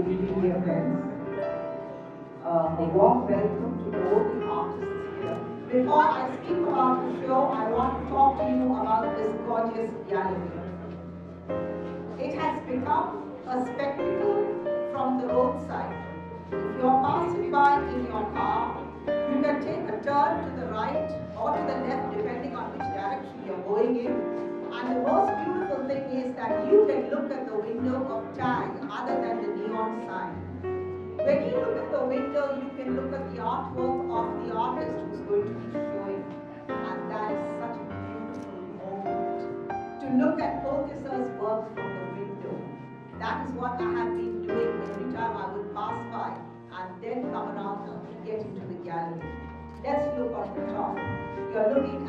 individual events. Uh, a warm welcome to all the artists here. Before I speak about the show, I want to talk to you about this gorgeous gallery. It has become a spectacle other than the neon sign. When you look at the window, you can look at the artwork of the artist who's going to be showing. And that is such a beautiful moment. To look at Pulkisar's work from the window. That is what I have been doing every time I would pass by and then come around to get into the gallery. Let's look on the top. You're looking